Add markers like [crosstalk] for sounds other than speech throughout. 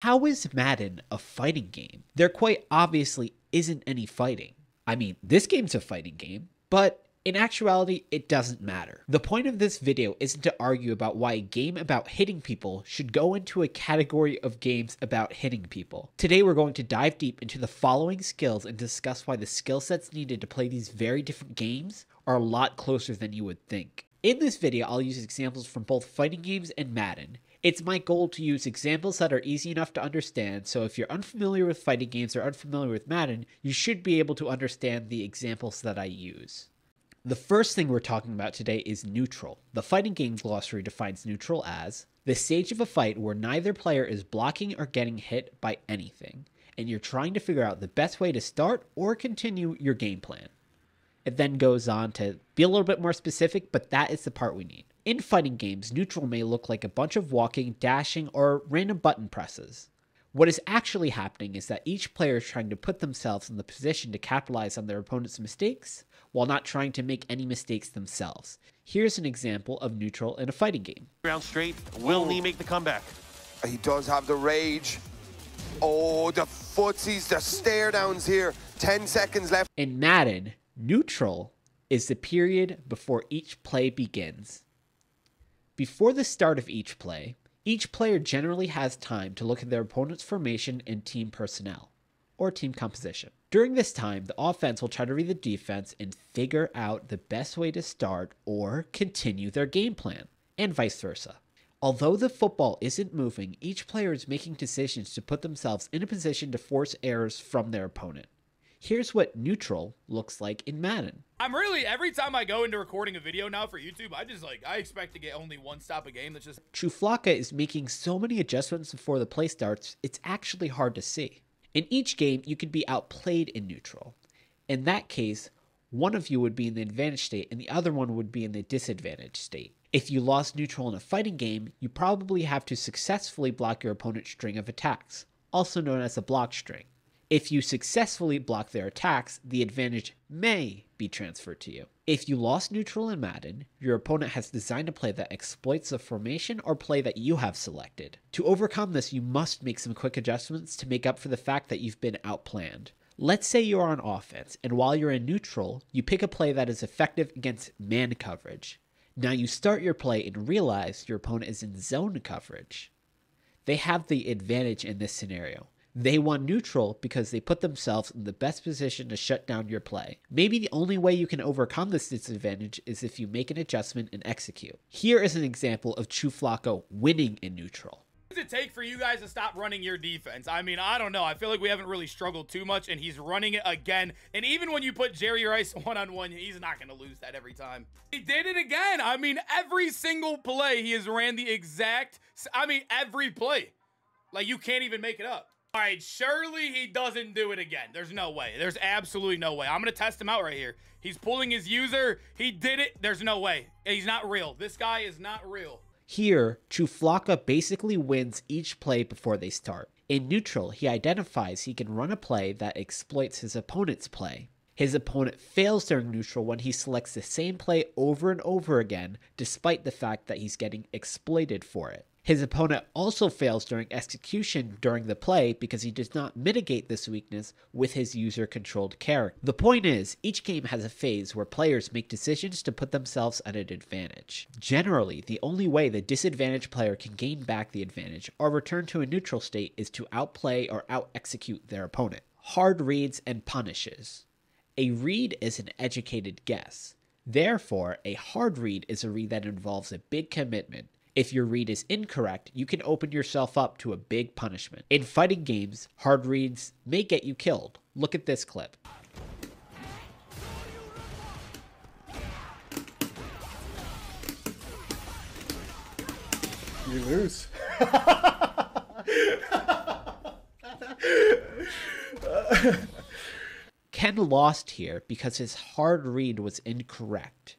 How is Madden a fighting game? There quite obviously isn't any fighting. I mean, this game's a fighting game, but in actuality, it doesn't matter. The point of this video isn't to argue about why a game about hitting people should go into a category of games about hitting people. Today we're going to dive deep into the following skills and discuss why the skill sets needed to play these very different games are a lot closer than you would think. In this video, I'll use examples from both fighting games and Madden. It's my goal to use examples that are easy enough to understand, so if you're unfamiliar with fighting games or unfamiliar with Madden, you should be able to understand the examples that I use. The first thing we're talking about today is neutral. The fighting game glossary defines neutral as the stage of a fight where neither player is blocking or getting hit by anything, and you're trying to figure out the best way to start or continue your game plan. It then goes on to be a little bit more specific, but that is the part we need. In fighting games, neutral may look like a bunch of walking, dashing, or random button presses. What is actually happening is that each player is trying to put themselves in the position to capitalize on their opponent's mistakes while not trying to make any mistakes themselves. Here's an example of neutral in a fighting game. Ground straight. Will Knee make the comeback? He does have the rage. Oh, the footsies, the stare downs here. 10 seconds left. In Madden, neutral is the period before each play begins. Before the start of each play, each player generally has time to look at their opponent's formation and team personnel, or team composition. During this time, the offense will try to read the defense and figure out the best way to start or continue their game plan, and vice versa. Although the football isn't moving, each player is making decisions to put themselves in a position to force errors from their opponent. Here's what neutral looks like in Madden. I'm really every time I go into recording a video now for YouTube, I just like I expect to get only one stop a game. That's just Chuflaka is making so many adjustments before the play starts, it's actually hard to see. In each game, you could be outplayed in neutral. In that case, one of you would be in the advantage state and the other one would be in the disadvantage state. If you lost neutral in a fighting game, you probably have to successfully block your opponent's string of attacks, also known as a block string. If you successfully block their attacks, the advantage may be transferred to you. If you lost neutral in Madden, your opponent has designed a play that exploits the formation or play that you have selected. To overcome this, you must make some quick adjustments to make up for the fact that you've been outplanned. Let's say you're on offense, and while you're in neutral, you pick a play that is effective against man coverage. Now you start your play and realize your opponent is in zone coverage. They have the advantage in this scenario. They won neutral because they put themselves in the best position to shut down your play. Maybe the only way you can overcome this disadvantage is if you make an adjustment and execute. Here is an example of Chuflaka winning in neutral. What does it take for you guys to stop running your defense? I mean, I don't know. I feel like we haven't really struggled too much, and he's running it again. And even when you put Jerry Rice [laughs] one-on-one, he's not going to lose that every time. He did it again. I mean, every single play, he has ran the exact... I mean, every play. Like, you can't even make it up. All right, surely he doesn't do it again. There's no way. There's absolutely no way. I'm going to test him out right here. He's pulling his user. He did it. There's no way. He's not real. This guy is not real. Here, Chuflaka basically wins each play before they start. In neutral, he identifies he can run a play that exploits his opponent's play. His opponent fails during neutral when he selects the same play over and over again, despite the fact that he's getting exploited for it. His opponent also fails during execution during the play because he does not mitigate this weakness with his user controlled character. The point is, each game has a phase where players make decisions to put themselves at an advantage. Generally, the only way the disadvantaged player can gain back the advantage or return to a neutral state is to outplay or out execute their opponent. Hard reads and punishes. A read is an educated guess. Therefore, a hard read is a read that involves a big commitment if your read is incorrect, you can open yourself up to a big punishment. In fighting games, hard reads may get you killed. Look at this clip. You lose. [laughs] Ken lost here because his hard read was incorrect.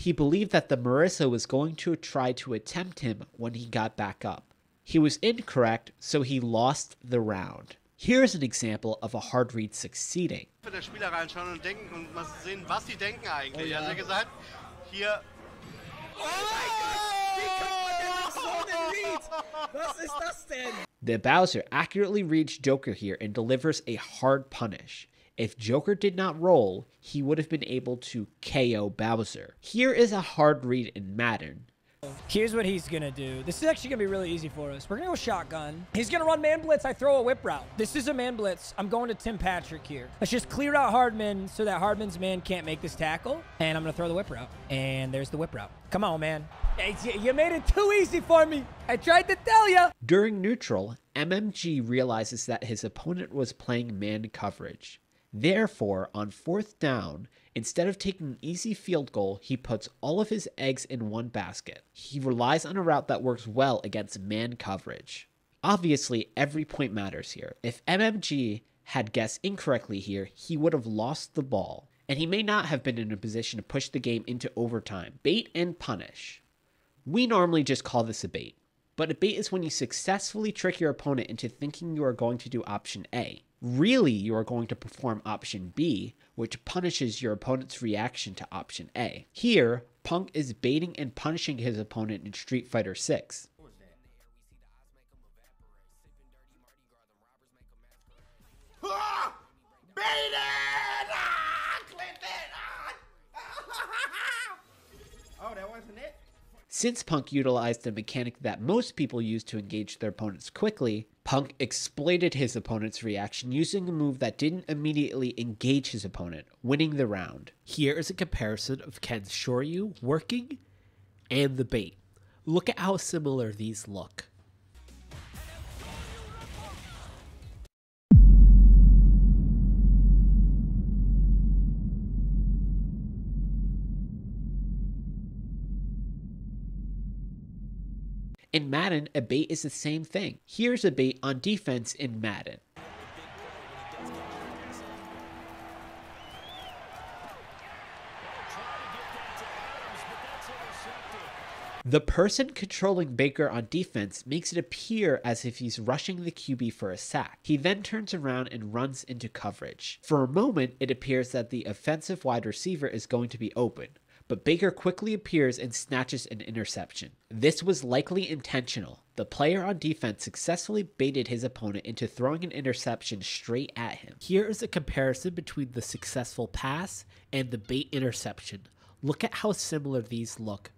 He believed that the Marisa was going to try to attempt him when he got back up. He was incorrect, so he lost the round. Here's an example of a hard read succeeding. der Spieler reinschauen und denken und mal sehen, was sie denken eigentlich. Oh, ja. Also gesagt, hier. Oh mein Gott! Wie kann man denn so einen Read? Was ist das denn? The Bowser accurately reads Joker here and delivers a hard punish. If Joker did not roll, he would have been able to KO Bowser. Here is a hard read in Madden. Here's what he's gonna do. This is actually gonna be really easy for us. We're gonna go shotgun. He's gonna run man blitz. I throw a whip route. This is a man blitz. I'm going to Tim Patrick here. Let's just clear out Hardman so that Hardman's man can't make this tackle. And I'm gonna throw the whip route. And there's the whip route. Come on, man. You made it too easy for me. I tried to tell you. During neutral, MMG realizes that his opponent was playing man coverage. Therefore, on fourth down, instead of taking an easy field goal, he puts all of his eggs in one basket. He relies on a route that works well against man coverage. Obviously, every point matters here. If MMG had guessed incorrectly here, he would have lost the ball, and he may not have been in a position to push the game into overtime. Bait and punish. We normally just call this a bait, but a bait is when you successfully trick your opponent into thinking you are going to do option A. Really, you are going to perform option B, which punishes your opponent's reaction to option A. Here, Punk is baiting and punishing his opponent in Street Fighter 6. Ah! Baited! Ah! Clinton! Ah! oh, that wasn't it? Since Punk utilized a mechanic that most people use to engage their opponents quickly, Punk exploited his opponent's reaction using a move that didn't immediately engage his opponent, winning the round. Here is a comparison of Ken's Shoryu working and the bait. Look at how similar these look. In Madden, a bait is the same thing. Here's a bait on defense in Madden. The person controlling Baker on defense makes it appear as if he's rushing the QB for a sack. He then turns around and runs into coverage. For a moment, it appears that the offensive wide receiver is going to be open, but Baker quickly appears and snatches an interception. This was likely intentional. The player on defense successfully baited his opponent into throwing an interception straight at him. Here is a comparison between the successful pass and the bait interception. Look at how similar these look.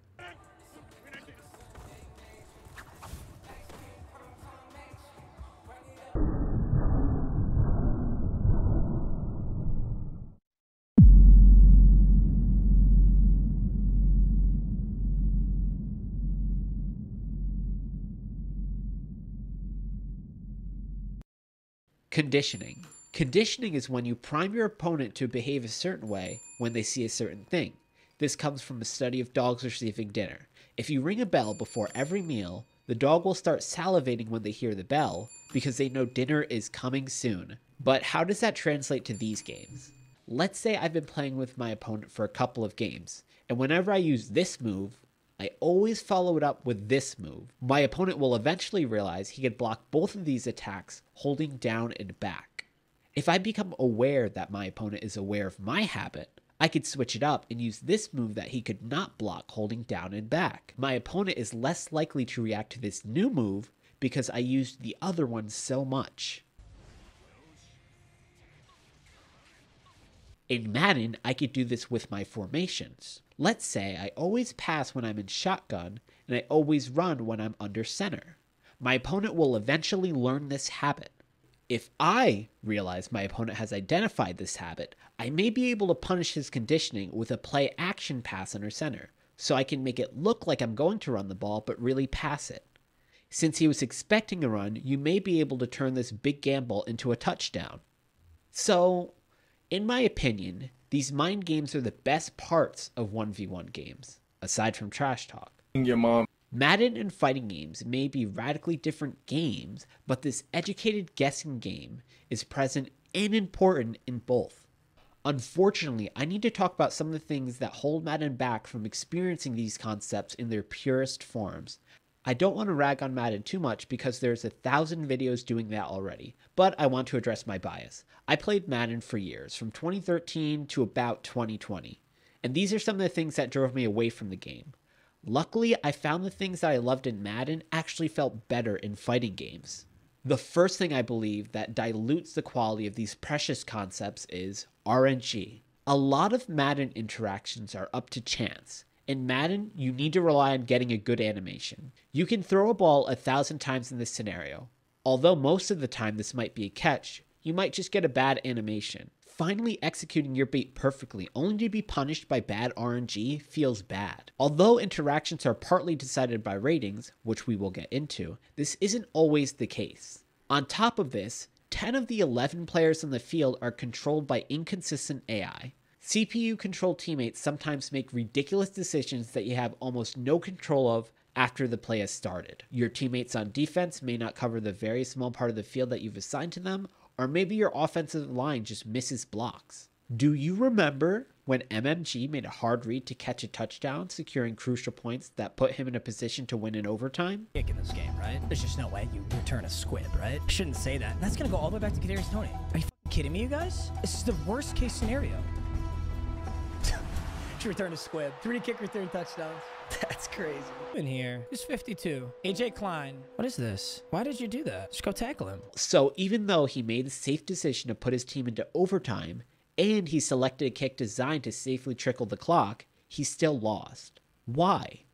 Conditioning. Conditioning is when you prime your opponent to behave a certain way when they see a certain thing. This comes from a study of dogs receiving dinner. If you ring a bell before every meal, the dog will start salivating when they hear the bell because they know dinner is coming soon. But how does that translate to these games? Let's say I've been playing with my opponent for a couple of games, and whenever I use this move, I always follow it up with this move. My opponent will eventually realize he can block both of these attacks holding down and back. If I become aware that my opponent is aware of my habit, I could switch it up and use this move that he could not block holding down and back. My opponent is less likely to react to this new move because I used the other one so much. In Madden, I could do this with my formations. Let's say I always pass when I'm in shotgun and I always run when I'm under center. My opponent will eventually learn this habit. If I realize my opponent has identified this habit, I may be able to punish his conditioning with a play action pass under center, so I can make it look like I'm going to run the ball but really pass it. Since he was expecting a run, you may be able to turn this big gamble into a touchdown. So, in my opinion, these mind games are the best parts of 1v1 games, aside from trash talk. Your mom. Madden and fighting games may be radically different games, but this educated guessing game is present and important in both. Unfortunately, I need to talk about some of the things that hold Madden back from experiencing these concepts in their purest forms. I don't want to rag on Madden too much because there's a thousand videos doing that already, but I want to address my bias. I played Madden for years, from 2013 to about 2020, and these are some of the things that drove me away from the game. Luckily, I found the things that I loved in Madden actually felt better in fighting games. The first thing I believe that dilutes the quality of these precious concepts is RNG. A lot of Madden interactions are up to chance. In Madden, you need to rely on getting a good animation. You can throw a ball a thousand times in this scenario. Although most of the time this might be a catch, you might just get a bad animation. Finally executing your bait perfectly only to be punished by bad RNG feels bad. Although interactions are partly decided by ratings, which we will get into, this isn't always the case. On top of this, 10 of the 11 players on the field are controlled by inconsistent AI. CPU controlled teammates sometimes make ridiculous decisions that you have almost no control of after the play has started. Your teammates on defense may not cover the very small part of the field that you've assigned to them, or maybe your offensive line just misses blocks. Do you remember when MMG made a hard read to catch a touchdown, securing crucial points that put him in a position to win in overtime? Kick in this game, right? There's just no way you return a squib, right? I shouldn't say that. That's gonna go all the way back to Kadarius Toney. Are you kidding me, you guys? This is the worst case scenario. Should return a squib. Three kick return touchdowns. [laughs] That's crazy. In here, who's 52? AJ Klein. What is this? Why did you do that? Just go tackle him. So even though he made the safe decision to put his team into overtime, and he selected a kick designed to safely trickle the clock, he still lost. Why?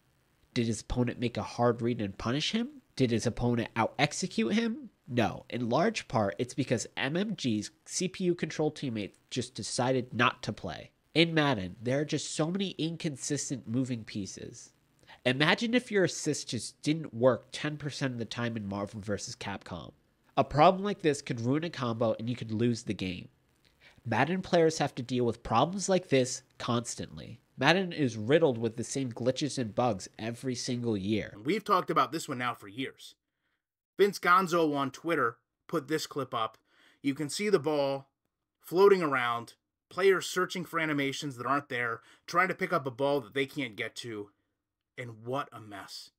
Did his opponent make a hard read and punish him? Did his opponent out execute him? No, in large part, it's because MMG's CPU controlled teammates just decided not to play. In Madden, there are just so many inconsistent moving pieces. Imagine if your assist just didn't work 10% of the time in Marvel vs. Capcom. A problem like this could ruin a combo and you could lose the game. Madden players have to deal with problems like this constantly. Madden is riddled with the same glitches and bugs every single year. We've talked about this one now for years. Vince Gonzo on Twitter put this clip up. You can see the ball floating around, players searching for animations that aren't there, trying to pick up a ball that they can't get to. And what a mess.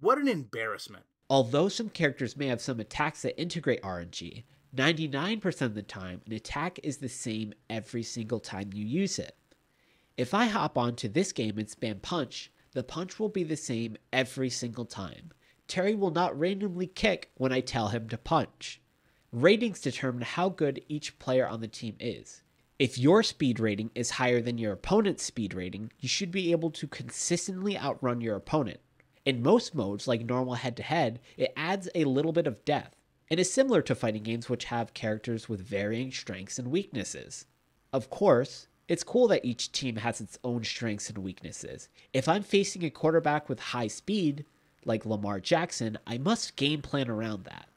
What an embarrassment. Although some characters may have some attacks that integrate RNG, 99% of the time, an attack is the same every single time you use it. If I hop onto this game and spam punch, the punch will be the same every single time. Terry will not randomly kick when I tell him to punch. Ratings determine how good each player on the team is. If your speed rating is higher than your opponent's speed rating, you should be able to consistently outrun your opponent. In most modes, like normal head to head, it adds a little bit of depth, and is similar to fighting games which have characters with varying strengths and weaknesses. Of course, it's cool that each team has its own strengths and weaknesses. If I'm facing a quarterback with high speed, like Lamar Jackson, I must game plan around that.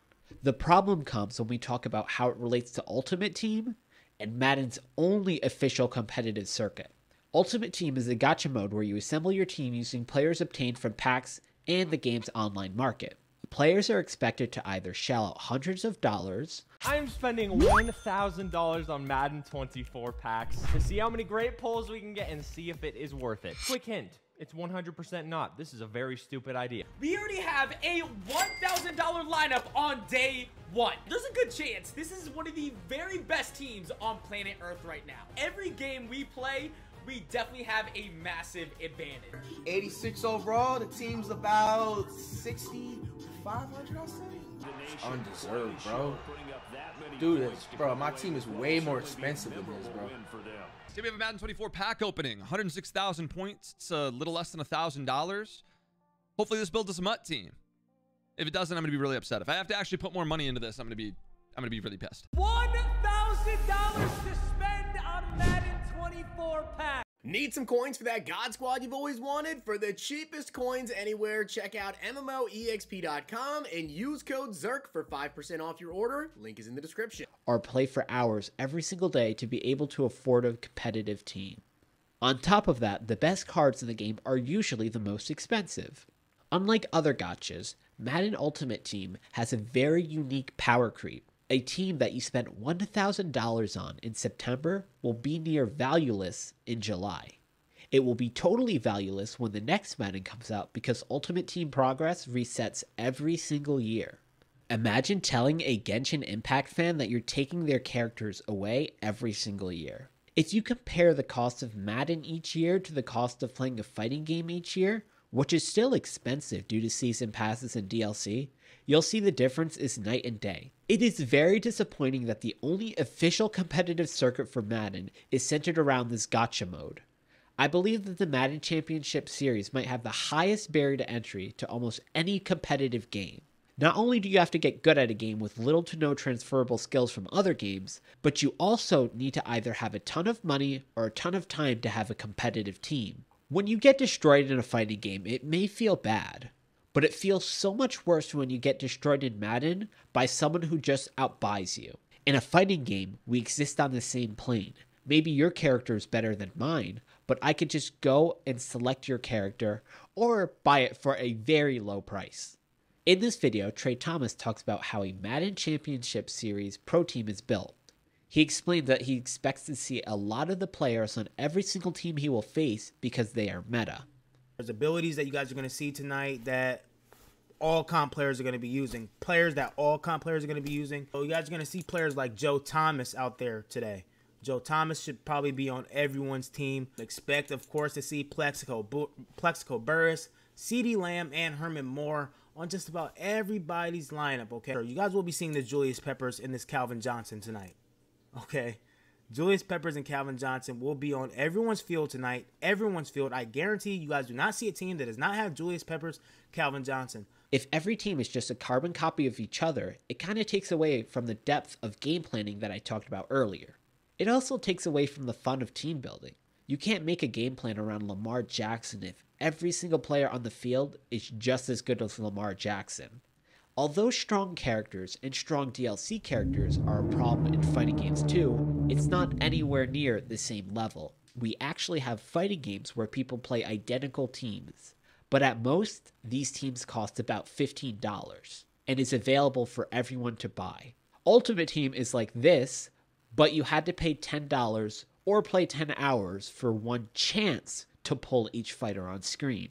The problem comes when we talk about how it relates to Ultimate Team and Madden's only official competitive circuit. Ultimate Team is a gacha mode where you assemble your team using players obtained from packs and the game's online market. Players are expected to either shell out hundreds of dollars. I am spending $1,000 on Madden 24 packs to see how many great pulls we can get and see if it is worth it. Quick hint. It's 100% not. This is a very stupid idea. We already have a $1,000 lineup on day one. There's a good chance this is one of the very best teams on planet Earth right now. Every game we play, we definitely have a massive advantage. 86 overall. The team's about 6,500, I'll say. Undeserved, bro. Dude, bro, my team is way more expensive than this, bro. Today we have a Madden 24 pack opening. 106,000 points. It's a little less than $1,000. Hopefully this builds us a MUT team. If it doesn't, I'm going to be really upset. If I have to actually put more money into this, I'm going to be I'm going to be really pissed. $1,000 to spend on Madden 24 pack. Need some coins for that God Squad you've always wanted? For the cheapest coins anywhere, check out MMOEXP.com and use code ZERK for 5% off your order. Link is in the description. or play for hours every single day to be able to afford a competitive team. On top of that, the best cards in the game are usually the most expensive. Unlike other gachas, Madden Ultimate Team has a very unique power creep. A team that you spent $1,000 on in September will be near valueless in July. It will be totally valueless when the next Madden comes out because Ultimate Team progress resets every single year. Imagine telling a Genshin Impact fan that you're taking their characters away every single year. If you compare the cost of Madden each year to the cost of playing a fighting game each year, which is still expensive due to season passes and DLC, you'll see the difference is night and day. It is very disappointing that the only official competitive circuit for Madden is centered around this gacha mode. I believe that the Madden Championship Series might have the highest barrier to entry to almost any competitive game. Not only do you have to get good at a game with little to no transferable skills from other games, but you also need to either have a ton of money or a ton of time to have a competitive team. When you get destroyed in a fighting game, it may feel bad, but it feels so much worse when you get destroyed in Madden by someone who just outbuys you. In a fighting game, we exist on the same plane. Maybe your character is better than mine, but I could just go and select your character or buy it for a very low price. In this video, Trey Thomas talks about how a Madden Championship Series pro team is built. He explained that he expects to see a lot of the players on every single team he will face because they are meta. There's abilities that you guys are going to see tonight that all comp players are going to be using. Players that all comp players are going to be using. So you guys are going to see players like Joe Thomas out there today. Joe Thomas should probably be on everyone's team. Expect, of course, to see Plaxico, Plaxico Burress, CeeDee Lamb, and Herman Moore on just about everybody's lineup, okay? You guys will be seeing the Julius Peppers and this Calvin Johnson tonight, okay? Julius Peppers and Calvin Johnson will be on everyone's field tonight. Everyone's field. I guarantee you guys do not see a team that does not have Julius Peppers, Calvin Johnson. If every team is just a carbon copy of each other, it kind of takes away from the depth of game planning that I talked about earlier. It also takes away from the fun of team building. You can't make a game plan around Lamar Jackson if every single player on the field is just as good as Lamar Jackson. Although strong characters and strong DLC characters are a problem in fighting games too, it's not anywhere near the same level. We actually have fighting games where people play identical teams, but at most, these teams cost about $15 and is available for everyone to buy. Ultimate Team is like this, but you had to pay $10 or play 10 hours for one chance to pull each fighter on screen.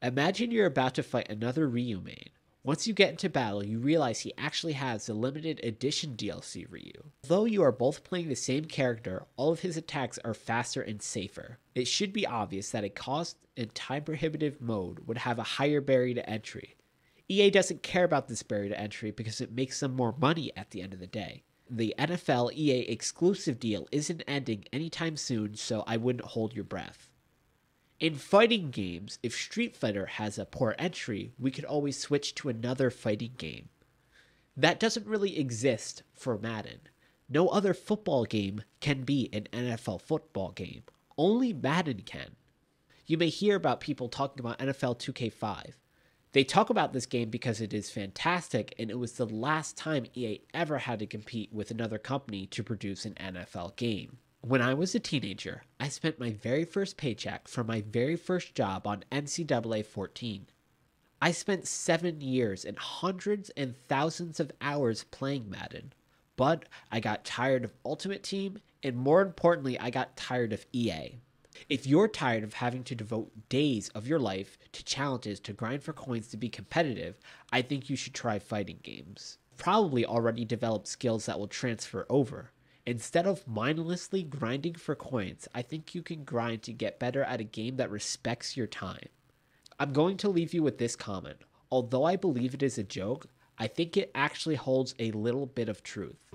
Imagine you're about to fight another Ryu main. Once you get into battle, you realize he actually has the limited edition DLC Ryu. Though you are both playing the same character, all of his attacks are faster and safer. It should be obvious that a cost and time prohibitive mode would have a higher barrier to entry. EA doesn't care about this barrier to entry because it makes them more money at the end of the day the NFL EA exclusive deal isn't ending anytime soon, so I wouldn't hold your breath. In fighting games, if Street Fighter has a poor entry, we could always switch to another fighting game. That doesn't really exist for Madden. No other football game can be an NFL football game. Only Madden can. You may hear about people talking about NFL 2K5. They talk about this game because it is fantastic, and it was the last time EA ever had to compete with another company to produce an NFL game. When I was a teenager, I spent my very first paycheck for my very first job on NCAA 14. I spent seven years and hundreds and thousands of hours playing Madden, but I got tired of Ultimate Team, and more importantly, I got tired of EA. If you're tired of having to devote days of your life to challenges to grind for coins to be competitive, I think you should try fighting games. Probably already developed skills that will transfer over. Instead of mindlessly grinding for coins, I think you can grind to get better at a game that respects your time. I'm going to leave you with this comment. Although I believe it is a joke, I think it actually holds a little bit of truth.